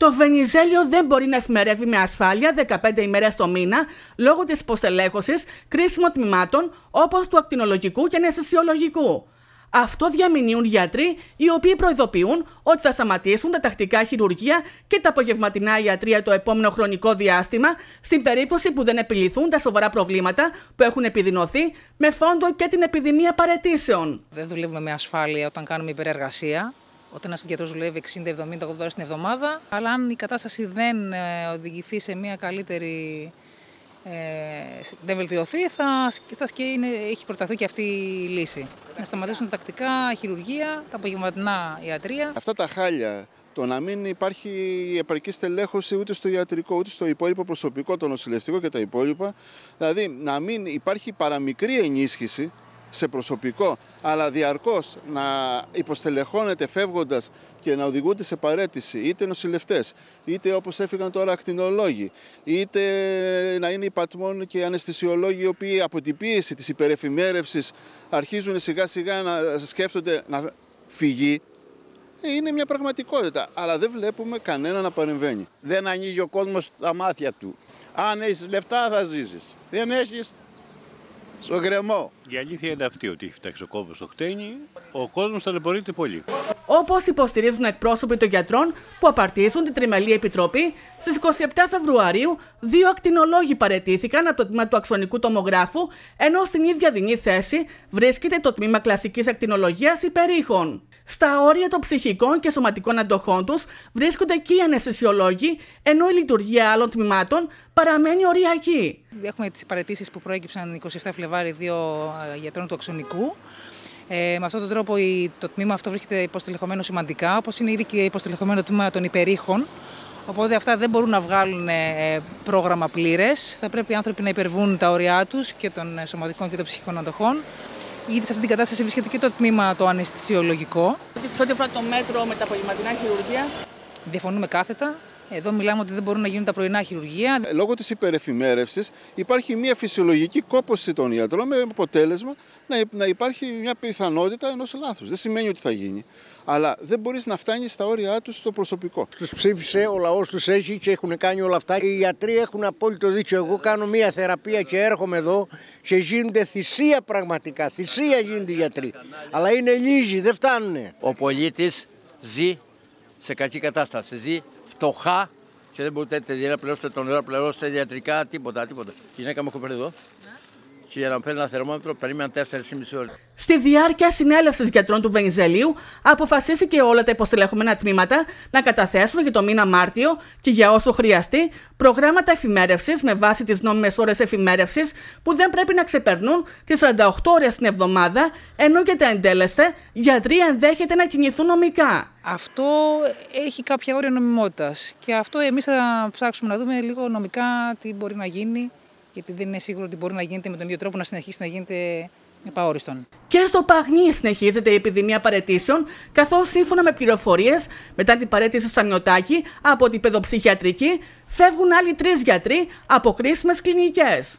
Το Βενιζέλιο δεν μπορεί να εφημερεύει με ασφάλεια 15 ημέρες το μήνα λόγω της υποστελέχωσης κρίσιμων τμήματων όπως του ακτινολογικού και αναισθησιολογικού. Αυτό διαμηνύουν γιατροί οι οποίοι προειδοποιούν ότι θα σταματήσουν τα τακτικά χειρουργία και τα απογευματινά ιατρία το επόμενο χρονικό διάστημα στην περίπτωση που δεν επιληθούν τα σοβαρά προβλήματα που έχουν επιδεινωθεί με φόντο και την επιδημία παρετήσεων. Δεν δουλεύουμε με ασφάλεια όταν κάνουμε υπερεργασία. Όταν ένας γιατρό δουλεύει 60, 70, 80 ώρες την εβδομάδα, αλλά αν η κατάσταση δεν ε, οδηγηθεί σε μια καλύτερη ε, δεν βελτιωθεί, θα, θα και είναι, έχει προταθεί και αυτή η λύση. Να σταματήσουν τα τακτικά χειρουργία, τα απογευματινά ιατρία. Αυτά τα χάλια, το να μην υπάρχει επαρκή στελέχωση ούτε στο ιατρικό ούτε στο υπόλοιπο προσωπικό, το νοσηλευτικό και τα υπόλοιπα, δηλαδή να μην υπάρχει παραμικρή ενίσχυση σε προσωπικό, αλλά διαρκώς να υποστελεχώνεται φεύγοντας και να οδηγούνται σε παρέτηση είτε νοσηλευτές, είτε όπως έφυγαν τώρα ακτινολόγοι, είτε να είναι υπατμόν και αναισθησιολόγοι οι οποίοι από την πίεση της υπερεφημέρευσης αρχίζουν σιγά σιγά να σκέφτονται να φυγεί, ε, είναι μια πραγματικότητα, αλλά δεν βλέπουμε κανένα να παρεμβαίνει. Δεν ανοίγει ο κόσμος τα μάτια του. Αν έχεις λεφτά θα ζήσεις. Δεν έχεις, στο γκρεμό. Η αλήθεια είναι αυτή ότι έχει φτιάξει ο κόμμα στο χτένι, ο κόσμος ταλαιπωρείται πολύ. Όπως υποστηρίζουν εκπρόσωποι των γιατρών που απαρτίζουν την Τριμελή Επιτροπή, στις 27 Φεβρουαρίου δύο ακτινολόγοι παρετήθηκαν από το τμήμα του αξονικού τομογράφου, ενώ στην ίδια δινή θέση βρίσκεται το τμήμα κλασικής ακτινολογίας υπερήχων. Στα όρια των ψυχικών και σωματικών αντοχών τους βρίσκονται και οι αναισθησιολόγοι, ενώ η λειτουργία άλλων τμήματων παραμένει οριακή. Έχουμε τις παρετήσεις που προέκυψαν 27 Φλεβάρι δύο ε, γιατρών του αξονικού. Ε, με αυτόν τον τρόπο το τμήμα αυτό βρίσκεται υποστελεχωμένο σημαντικά, όπως είναι ήδη και υποστελεχωμένο τμήμα των υπερήχων. Οπότε αυτά δεν μπορούν να βγάλουν ε, πρόγραμμα πλήρες. Θα πρέπει οι άνθρωποι να υπερβούν τα όρια τους και των σωματικών και των ψυχικών αντοχών. Γιατί σε αυτή την κατάσταση βρίσκεται και το τμήμα το αναισθησιολογικό. Σε ό,τι αφορά το μέτρο με τα απογευματινά χειρουργία. Διαφωνούμε κάθετα. Εδώ μιλάμε ότι δεν μπορούν να γίνουν τα πρωινά χειρουργία. Λόγω της υπερεφημέρευσης υπάρχει μια φυσιολογική κόπωση των ιατρών με αποτέλεσμα να υπάρχει μια πιθανότητα ενός λάθους. Δεν σημαίνει ότι θα γίνει. Αλλά δεν μπορείς να φτάνεις στα όρια τους στο προσωπικό. Τους ψήφισε, ο λαός τους έχει και έχουν κάνει όλα αυτά. Οι γιατροί έχουν απόλυτο δίκιο. Εγώ κάνω μια θεραπεία και έρχομαι εδώ και γίνεται θυσία πραγματικά. Θυσία γίνεται οι γιατροί. Αλλά είναι λίγοι, δεν φτάνουν. Ο πολίτης ζει σε κακή κατάσταση. Ζει φτωχά και δεν μπορείτε να πληρώσετε τον νερό, πληρώσετε ιατρικά, τίποτα, τίποτα. Η γυναίκα μου έχω εδώ ναι. Και για να παίρνει ένα θερμόμετρο περίμενα 4,5 ώρες. Στη διάρκεια συνέλευσης γιατρών του Βενιζελίου, αποφασίστηκε όλα τα υποστελεχωμένα τμήματα να καταθέσουν για το μήνα Μάρτιο και για όσο χρειαστεί προγράμματα εφημέρευσης με βάση τις νόμιμες ώρες εφημέρευσης που δεν πρέπει να ξεπερνούν τις 48 ώρες την εβδομάδα, ενώ και τα εντέλεστε γιατροί ενδέχεται να κινηθούν νομικά. Αυτό έχει κάποια όρια νομιμότητας. Και αυτό εμείς θα ψάξουμε να δούμε λίγο νομικά τι μπορεί να γίνει, γιατί δεν είναι σίγουρο ότι μπορεί να γίνεται με τον ίδιο τρόπο να συνεχίσει να γίνεται επαόριστον. Και στο Παγνί συνεχίζεται η επιδημία παρετήσεων, καθώς σύμφωνα με πληροφορίες, μετά την παρέτηση Σαμιωτάκη από την παιδοψυχιατρική, φεύγουν άλλοι τρεις γιατροί από κρίσιμες κλινικές.